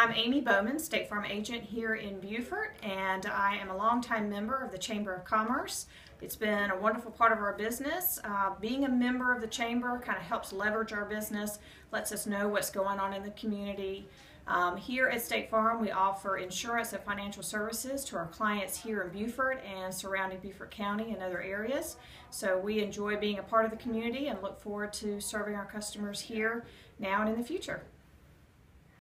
I'm Amy Bowman, State Farm agent here in Beaufort, and I am a longtime member of the Chamber of Commerce. It's been a wonderful part of our business. Uh, being a member of the Chamber kind of helps leverage our business, lets us know what's going on in the community. Um, here at State Farm, we offer insurance and financial services to our clients here in Beaufort and surrounding Beaufort County and other areas. So we enjoy being a part of the community and look forward to serving our customers here now and in the future.